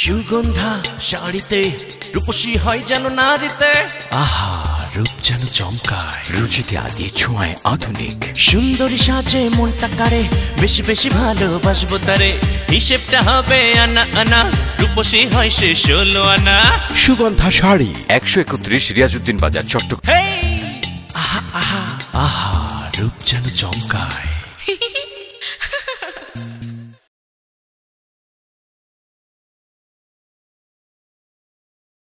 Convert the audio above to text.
সুগন্ধা শাড়িতে রূপসী হয় যেন নারীতে। আহা রূপ যেন চমকায়। রুচিতে আদি ছোঁয়ায় আধুনিক। সুন্দরী সাজে মনটা কারে বেশি বেশি ভালোবাসবো তারে। হিসেবটা হবে আনা আনা রূপসী হয় সে ষোলো আনা। সুগন্ধা শাড়ি। একশো একত্রিশ রিয়াজুদ্দিন বাজার চট্টগ্রাম। আহা আহা। আহা রূপ যেন চমকায়।